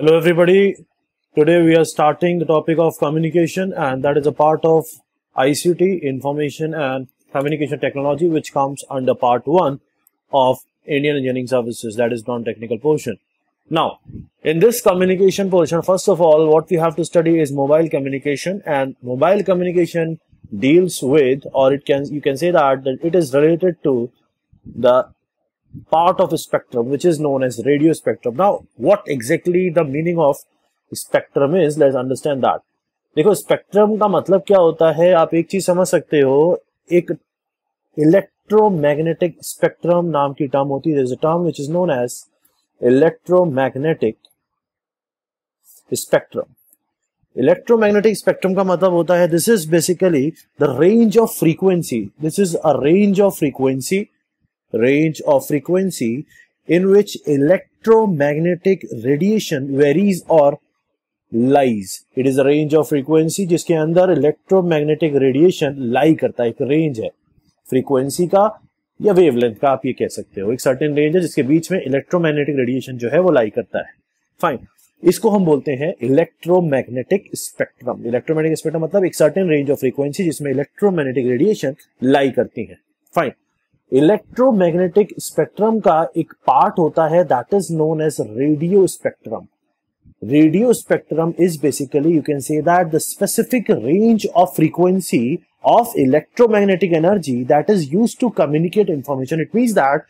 Hello, everybody. Today we are starting the topic of communication, and that is a part of ICT, Information and Communication Technology, which comes under part one of Indian Engineering Services, that is non-technical portion. Now, in this communication portion, first of all, what we have to study is mobile communication, and mobile communication deals with, or it can you can say that, that it is related to the part of spectrum which is known as radio spectrum. Now, what exactly the meaning of spectrum is, let's understand that. देखो spectrum का मतलब क्या होता है? आप एक चीज़ समझ सकते हो। एक इलेक्ट्रोमैग्नेटिक स्पेक्ट्रम नाम की टर्म होती है। Term which is known as electromagnetic spectrum electromagnetic spectrum का मतलब होता है this is basically the range of frequency this is a range of frequency range of frequency in which electromagnetic radiation varies or lies. It is a range of frequency जिसके अंदर electromagnetic radiation lie करता है। एक range है। Frequency का या wavelength का आप ये कह सकते हो। एक सर्टेन रेंज है जिसके बीच में इलेक्ट्रोमैग्नेटिक रेडिएशन जो है वो लाई करता है। फाइन इसको हम बोलते हैं इलेक्ट्रोमैग्नेटिक स्पेक्ट्रम इलेक्ट्रोमैग्नेटिक स्पेक्ट्रम मतलब एक सर्टेन रेंज ऑफ़ फ्रीक्वेंसी जिसमें इलेक्ट्रोमैग्नेटिक रेडिएशन लाई करती है। फाइन इलेक्ट्रोमैग्नेटिक स्पेक्ट्रम का एक पार्ट होता है that is known as radio spectrum radio spectrum is basically you can say that the specific range of frequency of electromagnetic energy that is used to communicate information it means that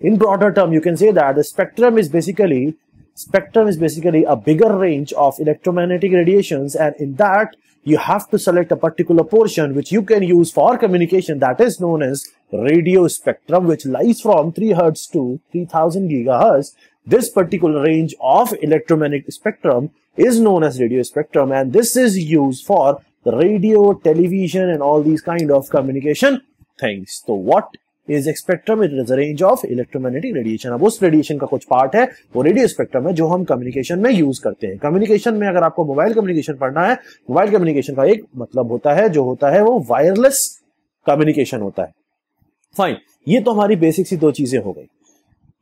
in broader term you can say that the spectrum is basically spectrum is basically a bigger range of electromagnetic radiations and in that you have to select a particular portion which you can use for communication that is known as radio spectrum which lies from 3 hertz to 3000 gigahertz this particular range of electromagnetic spectrum is known as radio spectrum and this is used for the radio television and all these kind of communication things so what is spectrum it is range of electromagnetic radiation अब उस radiation का कुछ part है वो radio spectrum है जो हम communication में यूज़ करते हैं कम्युनिकेशन में अगर आपको मोबाइल कम्युनिकेशन पढ़ना है मोबाइल कम्युनिकेशन का एक मतलब होता है जो होता है वो वायरलेस कम्युनिकेशन होता है फाइन ये तो हमारी बेसिक सी दो चीज़ें हो गई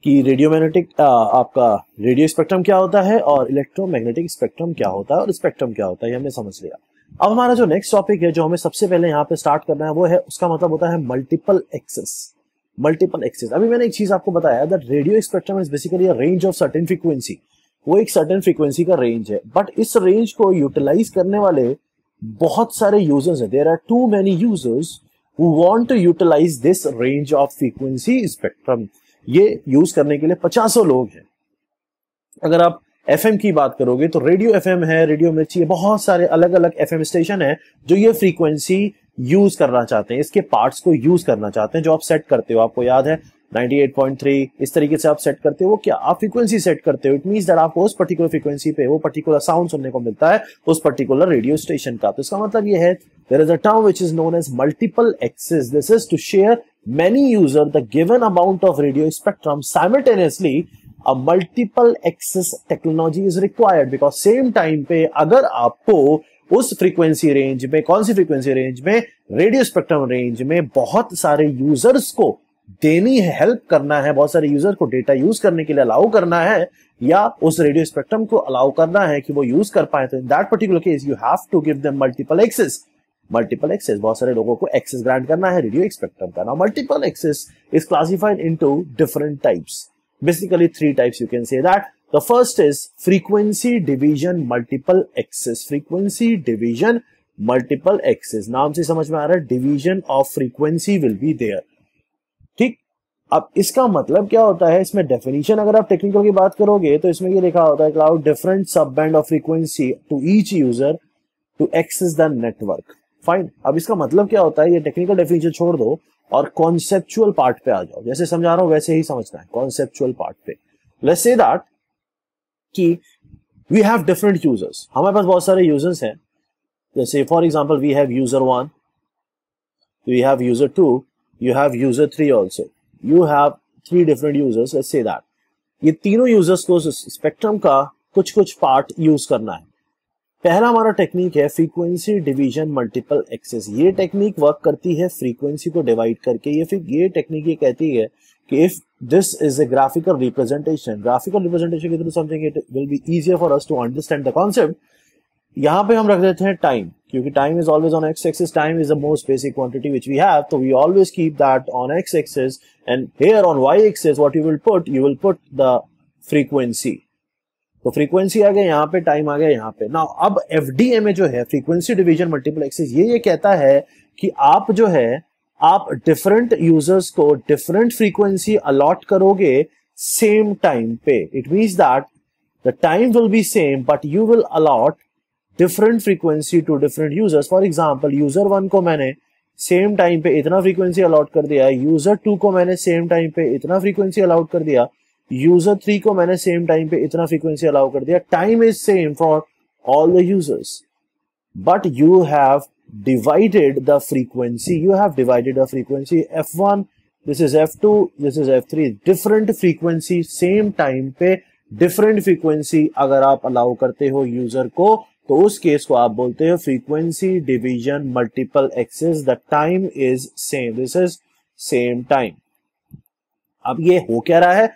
कि रेडियो मैग्नेटिक आपका रेडियो स्पेक्ट्रम क्या होता है और इलेक्ट्रोमैग्नेटिक स्पेक्ट्रम क्या होता है और स्पेक्ट्रम क्या होता है हमने समझ लिया। अब हमारा जो नेक्स्ट टॉपिक है, जो हमें सबसे पहले यहाँ पे स्टार्ट करना है, वो है, उसका मतलब होता है मल्टीपल एक्सेस मल्टीपल एक्सेस अभी मैंने एक चीज़ आपको बताया that radio spectrum is basically range of certain frequency वो एक सर्टेन फ्रीक्वेंसी का रेंज है। बट इस रेंज को यूटिलाइज करने वाले बहुत सारे यूज़र्स हैं। There are too many users who want to utilise this range of frequency spectrum ये यूज़ करने के लिए पचासों लोग हैं। अगर आप FM की बात करोगे तो रेडियो एफ़ है रेडियो मिर्ची है, बहुत सारे अलग अलग एफ़ स्टेशन है जो ये फ्रीक्वेंसी यूज़ करना चाहते हैं। इसके पार्ट्स को यूज़ करना चाहते हैं, जो आप सेट करते हो। आपको याद है 98.3 इस तरीके से आप सेट करते हो क्या? आप फ्रीक्वेंसी सेट करते हो। इट मीन दैट आपको उस पर्टिकुलर फ्रीक्वेंसी पे, वो पर्टिकुलर साउंड सुनने को मिलता है, उस पर्टिकुलर रेडियो स्टेशन का। तो इसका मतलब ये है there is a term which is known as multiple access this is to share many user the given amount of radio spectrum simultaneously a multiple access technology is required because same time पे अगर आपको उस frequency range में कौन सी frequency range में radio spectrum range में बहुत सारे यूज़र्स को देनी है हेल्प करना है बहुत सारे यूज़र को डेटा यूज़ करने के लिए अलाउ करना है या उस रेडियो स्पेक्ट्रम को अलाउ करना है कि वो यूज़ कर पाए तो in that particular case you have to give them multiple access multiple access बहुत सारे लोगों को एक्सेस ग्रांट करना है रेडियो स्पेक्ट्रम का ना multiple access is classified into different types basically three types you can say that The first is frequency division multiple axis. Frequency division multiple axis. नाम से समझ में आ रहा है division of frequency will be there ठीक? अब इसका मतलब क्या होता है? इसमें डेफिनेशन अगर आप टेक्निकल की बात करोगे तो इसमें ये लिखा होता है cloud different sub band of frequency to each user to access the network fine अब इसका मतलब क्या होता है? ये टेक्निकल डेफिनेशन छोड़ दो और कॉन्सेप्चुअल पार्ट पे आ जाओ। जैसे समझा रहा हूँ, वैसे ही समझना है कॉन्सेप्चुअल पार्ट पे। लेट्स से दैट कि वी हैव डिफरेंट यूज़र्स हमारे पास बहुत सारे यूज़र्स हैं। जैसे for example we have user one we have user two you have user three also you have three different users let's say that ये तीनों users को स्पेक्ट्रम का कुछ कुछ पार्ट यूज़ करना है। पहला हमारा टेक्निक है फ्रीक्वेंसी डिवीज़न मल्टीपल एक्सेस ये टेक्निक वर्क करती है फ्रीक्वेंसी को डिवाइड करके। ये फिर ये टेक्निक ये कहती है कि if this is a graphical representation graphical representation के through something it will be easier for us to understand the concept यहाँ पे हम रख देते हैं टाइम क्योंकि time is always on X axis time is the most basic quantity which we have तो we always keep that on X axis and here on Y axis what you will put you will put the frequency तो frequency आ गया, यहाँ पे time आ गया, यहाँ पे। ना अब एफ़ में जो है फ्रीक्वेंसी डिवीज़न मल्टीपल एक्सिस ये ये कहता है कि आप जो है, आप डिफरेंट यूज़र्स को डिफरेंट फ्रीक्वेंसी अलॉट करोगे सेम टाइम पे। It means that the time will be same but you will allot different frequency to different users for example user one को मैंने सेम टाइम पे इतना फ्रीक्वेंसी अलॉट कर दिया user to को मैंने सेम टाइम पे इतना फ्रीक्वेंसी अलाउट कर दिया यूज़र थ्री को मैंने सेम टाइम पे इतना फ्रीक्वेंसी अलाउ कर दिया। Time is same for all the users but you have divided the frequency. You have divided the frequency. F1 this is f2 this is f3 different frequency, same time पे different frequency अगर आप allow करते हो user को तो उस case को आप बोलते हो frequency division multiple access the time is same this is same time अब ये हो क्या रहा है?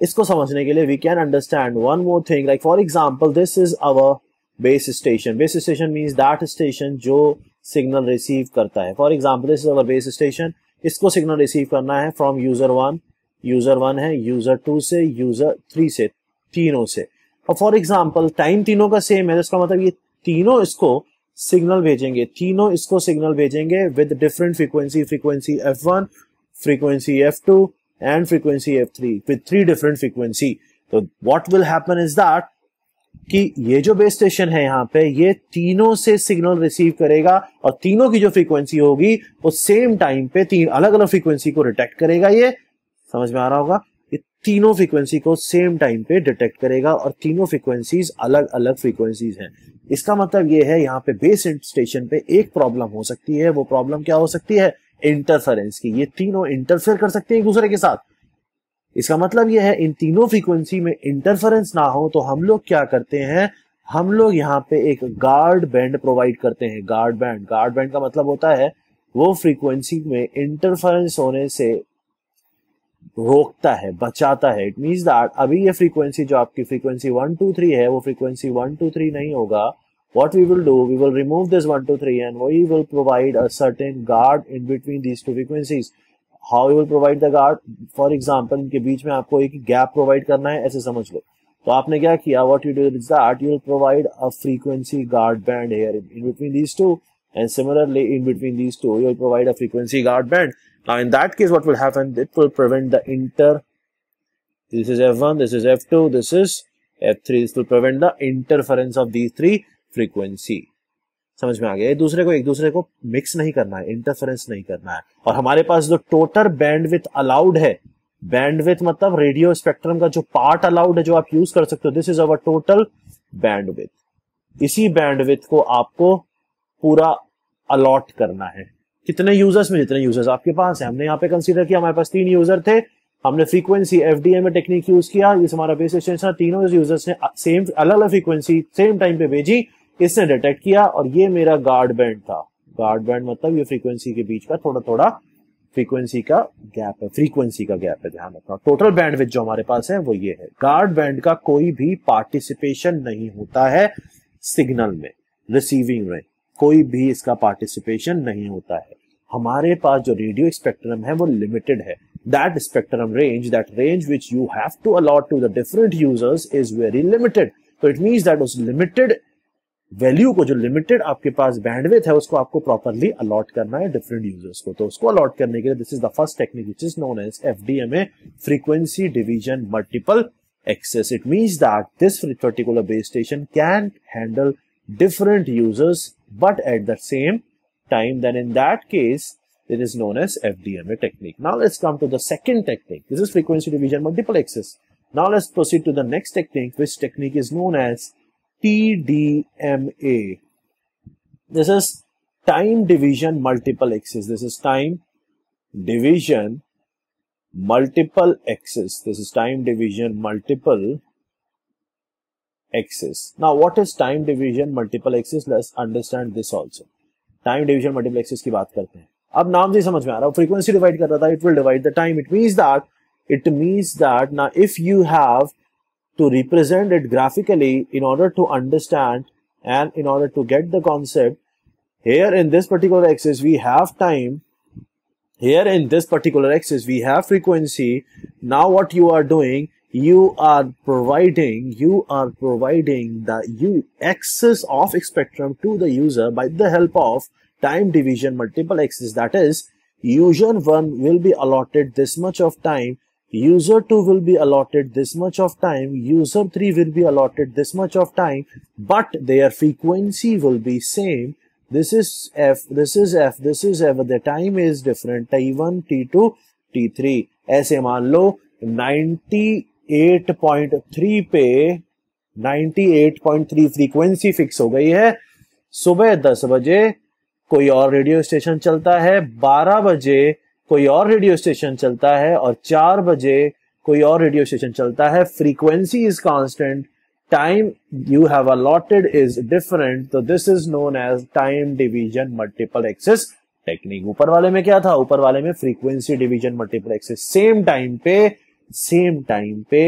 इसको समझने के लिए we can understand one more thing like for example this is our base station base station means that station जो सिग्नल रिसीव करता है. For example this is our base station इसको सिग्नल रिसीव करना है from user one user one है user two से user three से, तीनों से. और फॉर एग्ज़ाम्पल टाइम तीनों का सेम है इसका मतलब ये तीनों इसको सिग्नल भेजेंगे. तीनों इसको सिग्नल भेजेंगे with different frequency frequency F one frequency F two frequency F three with three different frequency तो what will happen is that कि ये जो बेस स्टेशन है यहाँ पे, ये तीनों से सिग्नल रिसीव करेगा और तीनों की जो फ्रीक्वेंसी होगी, वो सेम टाइम पे तीन अलग अलग फ्रीक्वेंसी को डिटेक्ट करेगा ये। समझ में आ रहा होगा? तीनों फ्रीक्वेंसी को सेम टाइम पे डिटेक्ट करेगा और तीनों फ्रीक्वेंसीज अलग अलग फ्रीक्वेंसीज हैं। इसका मतलब ये है यहाँ पे बेस स्टेशन पे एक प्रॉब्लम हो सकती है, वो प्रॉब्लम क्या हो सकती है? इंटरफेरेंस की। ये तीनों इंटरफेयर कर सकते हैं एक दूसरे के साथ। इसका मतलब यह है, इन तीनों फ्रीक्वेंसी में इंटरफेरेंस ना हो तो हम लोग क्या करते हैं? हम लोग यहाँ पे एक गार्ड बैंड प्रोवाइड करते हैं। गार्ड बैंड गार्ड बैंड का मतलब होता है, वो फ्रीक्वेंसी में इंटरफेरेंस होने से रोकता है, बचाता है। इट मीन्स दैट अभी ये फ्रीक्वेंसी जो आपकी फ्रीक्वेंसी वन टू थ्री है, वो फ्रीक्वेंसी वन टू थ्री नहीं होगा। what we will do we will remove this 1 2 3 and we will provide a certain guard in between these two frequencies how you will provide the guard for example इनके बीच में आपको एक gap provide करना है ऐसे समझ लो तो आपने क्या किया what you do is that you will provide a frequency guard band here in between these two and similarly in between these two you will provide a frequency guard band Now in that case, what will happen? It will prevent the inter. This is F1, this is F2, this is F3. This will prevent the interference of these three Frequency. समझ में आ गया? दूसरे को, एक दूसरे को mix नहीं करना है इंटरफेरेंस नहीं करना है। और हमारे पास जो टोटल बैंडविथ अलाउड है बैंडविथ मतलब रेडियो स्पेक्ट्रम का जो पार्ट अलाउड है जो आप यूज़ कर सकते हो this is our total bandwidth इसी बैंडविथ को आपको पूरा अलॉट करना है। कितने यूज़र्स में जितने यूज़र्स आपके पास है? हमने यहाँ पे कंसीडर किया, हमारे पास तीन यूज़र थे। हमने फ्रीक्वेंसी एफ़ डी में टेक्निक यूज़ किया इस हमारा बेस स्टेशन तीनों यूज़र्स ने सेम अलग अलग फ्रीक्वेंसी सेम टाइम पे भेजी। इसने डिटेक्ट किया? और ये मेरा गार्ड बैंड था। गार्ड बैंड मतलब ये फ्रीक्वेंसी के बीच का थोड़ा थोड़ा फ्रीक्वेंसी का गैप है। फ्रीक्वेंसी का गैप है, ध्यान रखना। टोटल बैंड जो हमारे पास है, वो ये है। गार्ड बैंड का कोई भी पार्टिसिपेशन नहीं होता है सिग्नल में रिसीविंग में। कोई भी इसका पार्टिसिपेशन नहीं होता है। हमारे पास जो रेडियो स्पेक्ट्रम है, वो लिमिटेड है। That spectrum range that range which you have to allot to the different users is very limited तो इट मीन्स दैट उस लिमिटेड वैल्यू को जो लिमिटेड आपके पास बैंडविथ है, उसको आपको प्रॉपरली अलॉट करना है डिफरेंट यूज़र्स को। तो उसको अलॉट करने के लिए this is the first technique which is known as F D M A frequency division multiple access it means that this particular base station can handle different users but at the same time then in that case it is known as F D M A technique now let's come to the second technique this is frequency division multiple access now let's proceed to the next technique which technique is known as TDMA. This is time division multiple access. This is time division multiple access. This is time division multiple axis. Now, what is time division multiple axis? Let's understand this also. Time division multiple access की बात करते हैं अब नाम से समझ में आ रहा है फ्रीक्वेंसी डिवाइड कर रहा था it will divide the time it means that it means that now if you have to represent it graphically in order to understand and in order to get the concept. Here in this particular axis we have time. Here in this particular axis we have frequency. Now what you are doing you are providing you are providing the u axis of spectrum to the user by the help of time division multiple axis that is user 1 will be allotted this much of time user 2 will be allotted this much of time user 3 will be allotted this much of time but their frequency will be same this is f this is f this is f the time is different t1 t2 t3 ऐसे मान लो 98.3 पे 98.3 frequency fix हो गई है सुबह 10 बजे कोई और रेडियो स्टेशन चलता है 12 बजे कोई और रेडियो स्टेशन चलता है और चार बजे कोई और रेडियो स्टेशन चलता है frequency is constant time you have allotted is different तो this is known as time division multiple access technique ऊपर वाले में क्या था? ऊपर वाले में frequency division multiple access same time पे सेम टाइम पे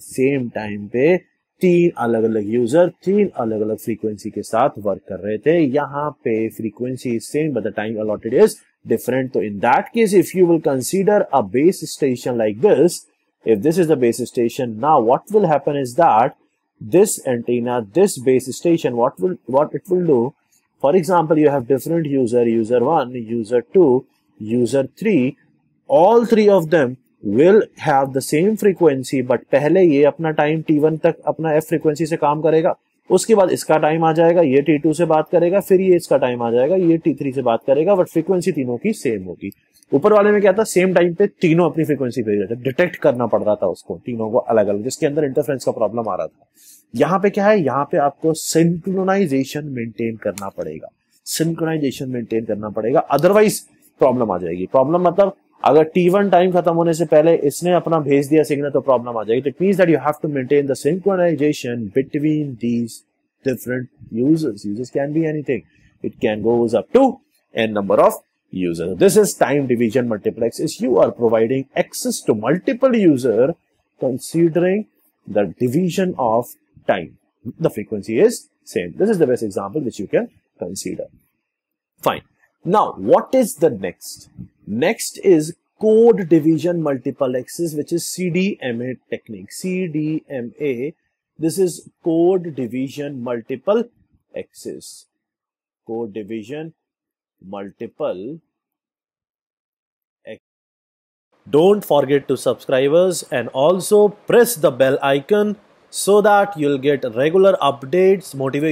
सेम टाइम पे तीन अलग अलग यूजर तीन अलग अलग फ्रीक्वेंसी के साथ वर्क कर रहे थे यहां पे frequency same but the time allotted is different. So in that case, if you will consider a base station like this, if this is the base station, now what will happen is that this antenna, this base station, what will what it will do? For example, you have different user, user one, user two, user three. All three of them will have the same frequency, but पहले ये अपना time T one तक अपना F frequency से काम करेगा उसके बाद इसका टाइम आ जाएगा ये टी टू से बात करेगा फिर ये इसका टाइम आ जाएगा ये टी थ्री से बात करेगा बट फ्रीक्वेंसी तीनों की सेम होगी। ऊपर वाले में क्या था? सेम टाइम पे तीनों अपनी फ्रीक्वेंसी भेज रहे थे डिटेक्ट करना पड़ रहा था उसको तीनों को अलग अलग जिसके अंदर इंटरफ्रेंस का प्रॉब्लम आ रहा था। यहाँ पे क्या है? यहाँ पे आपको सिंक्रोनाइजेशन मेंटेन करना पड़ेगा। सिंक्रोनाइजेशन मेंटेन करना पड़ेगा अदरवाइज़ प्रॉब्लम आ जाएगी। प्रॉब्लम मतलब अगर टी वन टाइम खत्म होने से पहले इसने अपना भेज दिया सिग्नल तो प्रॉब्लम आ जाएगी it mean that you have to maintain the synchronization between these different users users can be anything it can goes up to an number of users. This is time division multiplex is you are providing access to multiple user considering the division of time. The frequency is same. This is the best example which you can consider. Fine. Now, what is the next? Next is code division multiple multiplexes, which is CDMA technique. CDMA. This is code division multiple axis. Code division multiple Don't forget to subscribe us and also press the bell icon so that you'll get regular updates, motivation